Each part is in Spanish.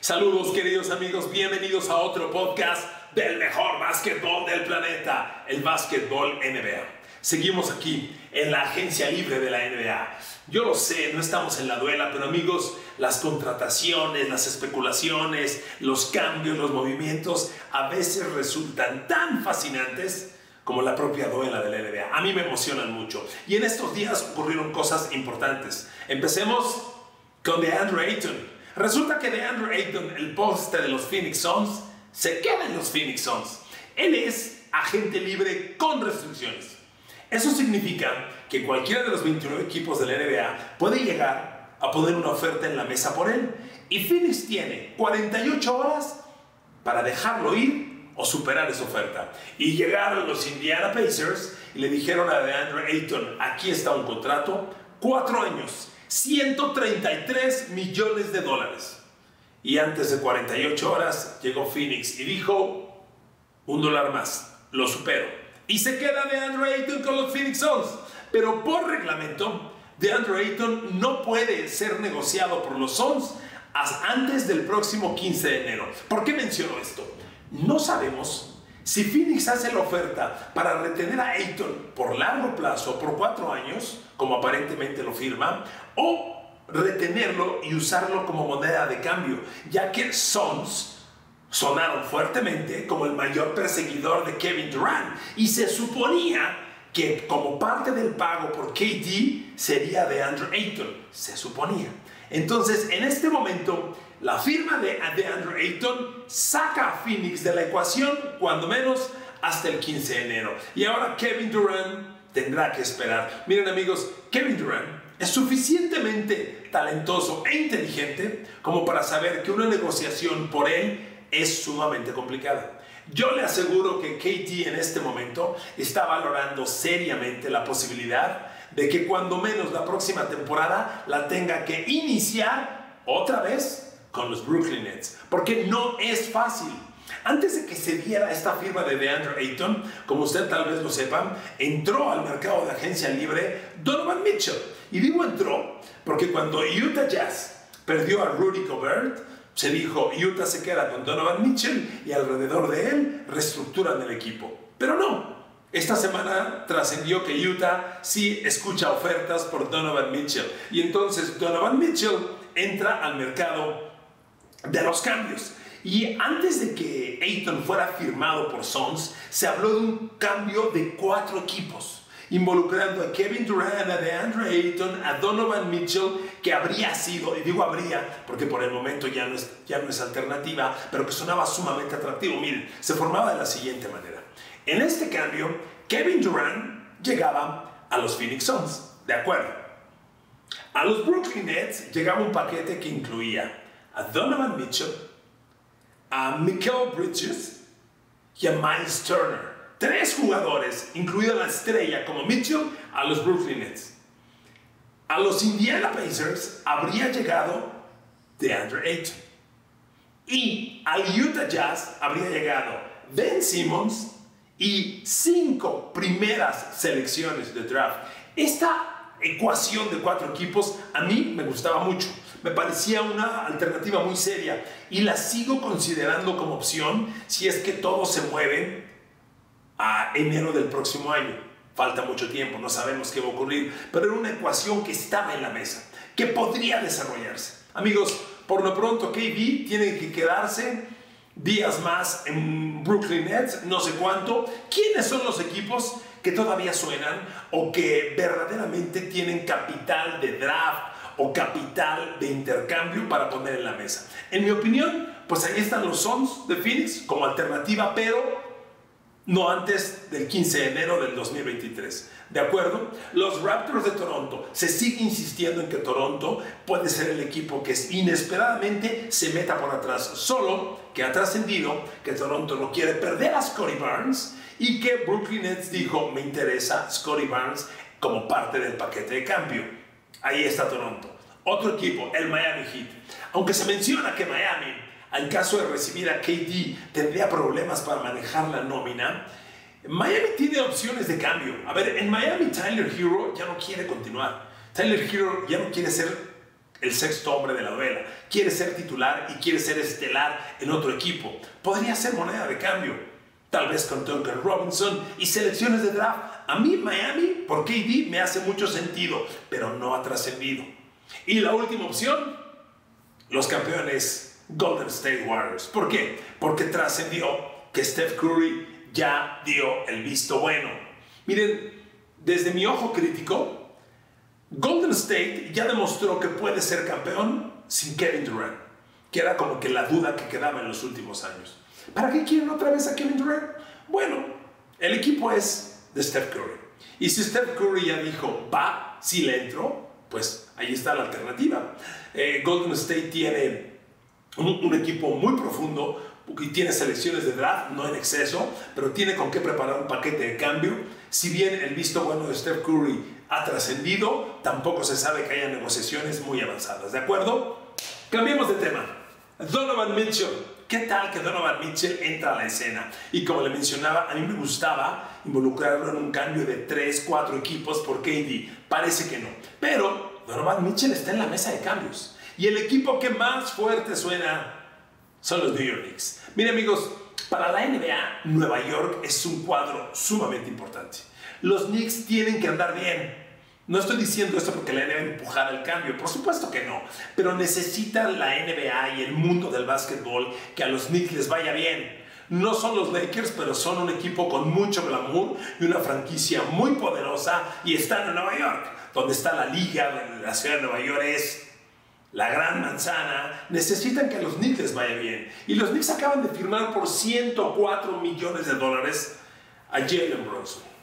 Saludos queridos amigos, bienvenidos a otro podcast del mejor básquetbol del planeta, el básquetbol NBA. Seguimos aquí en la agencia libre de la NBA. Yo lo sé, no estamos en la duela, pero amigos, las contrataciones, las especulaciones, los cambios, los movimientos a veces resultan tan fascinantes como la propia duela de la NBA. A mí me emocionan mucho. Y en estos días ocurrieron cosas importantes. Empecemos con DeAndre Ayton. Resulta que DeAndre Ayton, el poste de los Phoenix Suns, se queda en los Phoenix Suns. Él es agente libre con restricciones. Eso significa que cualquiera de los 29 equipos de la NBA puede llegar a poner una oferta en la mesa por él. Y Phoenix tiene 48 horas para dejarlo ir o superar esa oferta. Y llegaron los Indiana Pacers y le dijeron a DeAndre Ayton, aquí está un contrato, cuatro años, 133 millones de dólares. Y antes de 48 horas llegó Phoenix y dijo, un dólar más, lo supero. Y se queda DeAndre Ayton con los Phoenix Suns. Pero por reglamento, DeAndre Ayton no puede ser negociado por los Suns antes del próximo 15 de enero. ¿Por qué menciono esto? No sabemos si Phoenix hace la oferta para retener a Ayton por largo plazo, por cuatro años, como aparentemente lo firma, o retenerlo y usarlo como moneda de cambio, ya que Sons sonaron fuertemente como el mayor perseguidor de Kevin Durant y se suponía que como parte del pago por KD sería de Andrew Ayton, se suponía. Entonces, en este momento, la firma de DeAndre Ayton saca a Phoenix de la ecuación, cuando menos, hasta el 15 de enero. Y ahora Kevin Durant tendrá que esperar. Miren amigos, Kevin Durant es suficientemente talentoso e inteligente como para saber que una negociación por él es sumamente complicada. Yo le aseguro que KT en este momento está valorando seriamente la posibilidad de que cuando menos la próxima temporada la tenga que iniciar otra vez con los Brooklyn Nets, porque no es fácil. Antes de que se diera esta firma de DeAndre Ayton, como usted tal vez lo sepa, entró al mercado de agencia libre Donovan Mitchell. Y digo entró porque cuando Utah Jazz perdió a Rudy Gobert, se dijo Utah se queda con Donovan Mitchell y alrededor de él reestructuran el equipo. Pero no, esta semana trascendió que Utah sí escucha ofertas por Donovan Mitchell. Y entonces Donovan Mitchell entra al mercado de los cambios. Y antes de que Ayton fuera firmado por Sons, se habló de un cambio de cuatro equipos, involucrando a Kevin Durant, a DeAndre Ayton, a Donovan Mitchell, que habría sido, y digo habría, porque por el momento ya no es, ya no es alternativa, pero que sonaba sumamente atractivo. Miren, se formaba de la siguiente manera. En este cambio, Kevin Durant llegaba a los Phoenix Suns, de acuerdo. A los Brooklyn Nets llegaba un paquete que incluía a Donovan Mitchell, a Michael Bridges y a Miles Turner. Tres jugadores, incluida la estrella como Mitchell, a los Brooklyn Nets. A los Indiana Pacers habría llegado DeAndre Ayton. Y al Utah Jazz habría llegado Ben Simmons y cinco primeras selecciones de draft. Esta ecuación de cuatro equipos a mí me gustaba mucho me parecía una alternativa muy seria y la sigo considerando como opción si es que todo se mueve a enero del próximo año. Falta mucho tiempo, no sabemos qué va a ocurrir, pero era una ecuación que estaba en la mesa, que podría desarrollarse. Amigos, por lo pronto KB tiene que quedarse días más en Brooklyn Nets, no sé cuánto. ¿Quiénes son los equipos que todavía suenan o que verdaderamente tienen capital de draft o capital de intercambio para poner en la mesa. En mi opinión, pues ahí están los Suns de Phoenix como alternativa, pero no antes del 15 de enero del 2023. ¿De acuerdo? Los Raptors de Toronto. Se sigue insistiendo en que Toronto puede ser el equipo que inesperadamente se meta por atrás. Solo que ha trascendido que Toronto no quiere perder a Scotty Barnes y que Brooklyn Nets dijo, me interesa Scotty Barnes como parte del paquete de cambio. Ahí está Toronto. Otro equipo, el Miami Heat. Aunque se menciona que Miami, al caso de recibir a KD, tendría problemas para manejar la nómina, Miami tiene opciones de cambio. A ver, en Miami Tyler Hero ya no quiere continuar. Tyler Hero ya no quiere ser el sexto hombre de la duela, quiere ser titular y quiere ser estelar en otro equipo. Podría ser moneda de cambio, tal vez con Duncan Robinson y selecciones de draft. A mí Miami por KD me hace mucho sentido, pero no ha trascendido. Y la última opción, los campeones Golden State Warriors. ¿Por qué? Porque trascendió que Steph Curry ya dio el visto bueno. Miren, desde mi ojo crítico, Golden State ya demostró que puede ser campeón sin Kevin Durant, que era como que la duda que quedaba en los últimos años. ¿Para qué quieren otra vez a Kevin Durant? Bueno, el equipo es de Steph Curry. Y si Steph Curry ya dijo, va, si le entro, pues ahí está la alternativa. Eh, Golden State tiene un, equipo muy profundo y tiene selecciones de draft, no en exceso, pero tiene con qué preparar un paquete de cambio. Si bien el visto bueno de Steph Curry ha trascendido, tampoco se sabe que haya negociaciones muy avanzadas, ¿de acuerdo? Cambiemos de tema. Donovan Mitchell. ¿Qué tal que Donovan Mitchell entra a la escena? Y como le mencionaba, a mí me gustaba involucrarlo en un cambio de 3, 4 equipos por KD. Parece que no. Pero Donovan Mitchell está en la mesa de cambios. Y el equipo que más fuerte suena son los New York Knicks. Miren amigos, para la NBA, Nueva York es un cuadro sumamente importante. Los Knicks tienen que andar bien. No estoy diciendo esto porque la NBA empujara el cambio, por supuesto que no, pero necesita la NBA y el mundo del básquetbol que a los Knicks les vaya bien. No son los Lakers, pero son un equipo con mucho glamour y una franquicia muy poderosa y están en Nueva York, donde está la liga, de la ciudad de Nueva York es la gran manzana, necesitan que a los Knicks les vaya bien. Y los Knicks acaban de firmar por 104 millones de dólares a Jalen Brunson.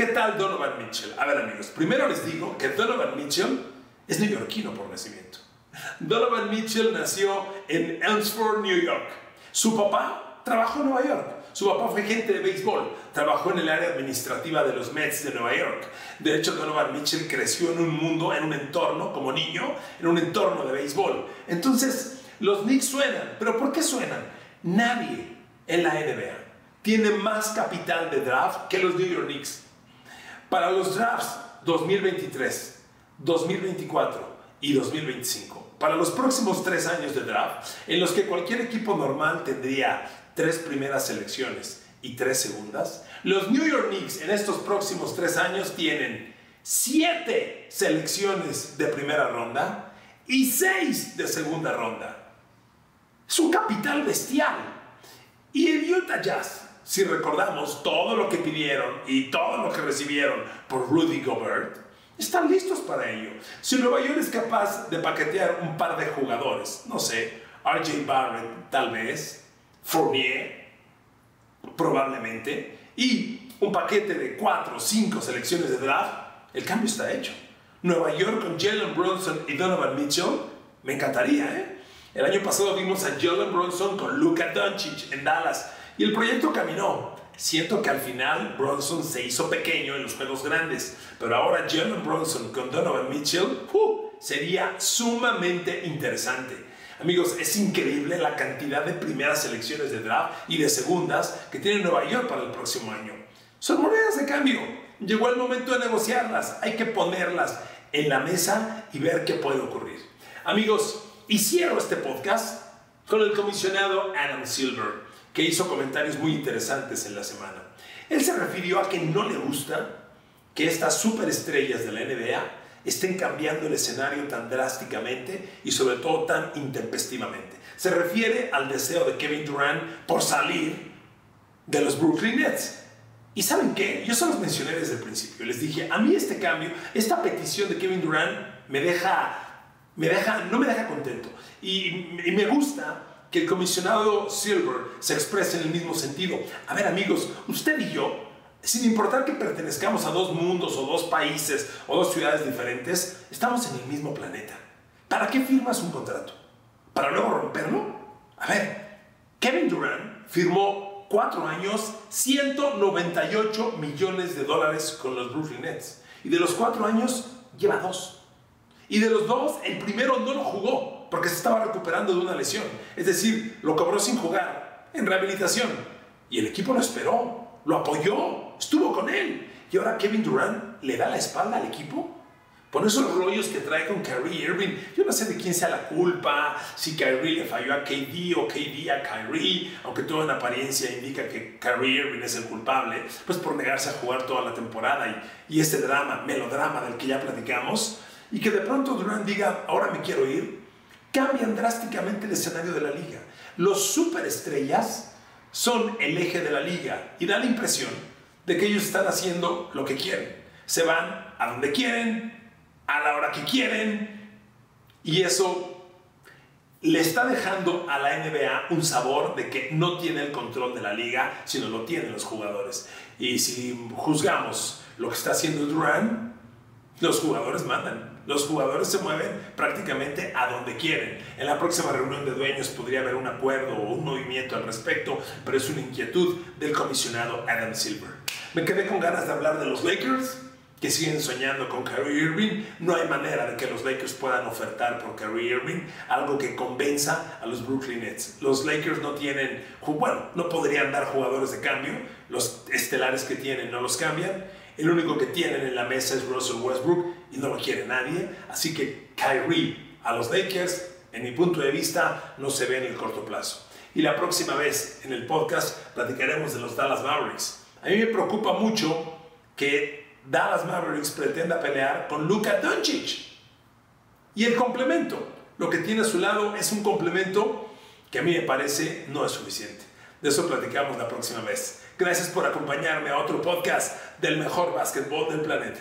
¿Qué tal Donovan Mitchell? A ver amigos, primero les digo que Donovan Mitchell es neoyorquino por nacimiento. Donovan Mitchell nació en Elmsford, New York. Su papá trabajó en Nueva York. Su papá fue agente de béisbol, trabajó en el área administrativa de los Mets de Nueva York. De hecho, Donovan Mitchell creció en un mundo, en un entorno, como niño, en un entorno de béisbol. Entonces, los Knicks suenan. ¿Pero por qué suenan? Nadie en la NBA tiene más capital de draft que los New York Knicks. Para los drafts 2023, 2024 y 2025, para los próximos tres años de draft, en los que cualquier equipo normal tendría tres primeras selecciones y tres segundas, los New York Knicks en estos próximos tres años tienen siete selecciones de primera ronda y seis de segunda ronda. Es un capital bestial. Y el Utah Jazz si recordamos todo lo que pidieron y todo lo que recibieron por Rudy Gobert, están listos para ello. Si Nueva York es capaz de paquetear un par de jugadores, no sé, RJ Barrett tal vez, Fournier probablemente, y un paquete de 4 o 5 selecciones de draft, el cambio está hecho. Nueva York con Jalen Brunson y Donovan Mitchell, me encantaría, ¿eh? El año pasado vimos a Jalen Brunson con Luka Doncic en Dallas y el proyecto caminó. Siento que al final Bronson se hizo pequeño en los juegos grandes, pero ahora Jalen Bronson con Donovan Mitchell uh, sería sumamente interesante. Amigos, es increíble la cantidad de primeras selecciones de draft y de segundas que tiene Nueva York para el próximo año. Son monedas de cambio. Llegó el momento de negociarlas. Hay que ponerlas en la mesa y ver qué puede ocurrir. Amigos, y cierro este podcast con el comisionado Adam Silver que hizo comentarios muy interesantes en la semana. Él se refirió a que no le gusta que estas superestrellas de la NBA estén cambiando el escenario tan drásticamente y sobre todo tan intempestivamente. Se refiere al deseo de Kevin Durant por salir de los Brooklyn Nets. ¿Y saben qué? Yo se los mencioné desde el principio. Les dije, a mí este cambio, esta petición de Kevin Durant me deja, me deja, no me deja contento. Y, y me gusta que el comisionado Silver se exprese en el mismo sentido. A ver amigos, usted y yo, sin importar que pertenezcamos a dos mundos o dos países o dos ciudades diferentes, estamos en el mismo planeta. ¿Para qué firmas un contrato? ¿Para luego romperlo? A ver, Kevin Durant firmó cuatro años, 198 millones de dólares con los Brooklyn Nets. Y de los cuatro años, lleva dos. Y de los dos, el primero no lo jugó porque se estaba recuperando de una lesión. Es decir, lo cobró sin jugar, en rehabilitación. Y el equipo lo esperó, lo apoyó, estuvo con él. Y ahora Kevin Durant le da la espalda al equipo. por esos rollos que trae con Kyrie Irving. Yo no sé de quién sea la culpa, si Kyrie le falló a KD o KD a Kyrie, aunque todo en apariencia indica que Kyrie Irving es el culpable, pues por negarse a jugar toda la temporada y, y este drama, melodrama del que ya platicamos, y que de pronto Durant diga, ahora me quiero ir, cambian drásticamente el escenario de la liga. Los superestrellas son el eje de la liga y da la impresión de que ellos están haciendo lo que quieren. Se van a donde quieren, a la hora que quieren y eso le está dejando a la NBA un sabor de que no tiene el control de la liga, sino lo tienen los jugadores. Y si juzgamos lo que está haciendo Durant, los jugadores mandan. Los jugadores se mueven prácticamente a donde quieren. En la próxima reunión de dueños podría haber un acuerdo o un movimiento al respecto, pero es una inquietud del comisionado Adam Silver. Me quedé con ganas de hablar de los Lakers que siguen soñando con Kyrie Irving, no hay manera de que los Lakers puedan ofertar por Kyrie Irving algo que convenza a los Brooklyn Nets. Los Lakers no tienen, bueno, no podrían dar jugadores de cambio, los estelares que tienen no los cambian, el único que tienen en la mesa es Russell Westbrook y no lo quiere nadie, así que Kyrie a los Lakers, en mi punto de vista, no se ve en el corto plazo. Y la próxima vez en el podcast platicaremos de los Dallas Mavericks. A mí me preocupa mucho que Dallas Mavericks pretenda pelear con Luka Doncic. Y el complemento, lo que tiene a su lado es un complemento que a mí me parece no es suficiente. De eso platicamos la próxima vez. Gracias por acompañarme a otro podcast del mejor básquetbol del planeta.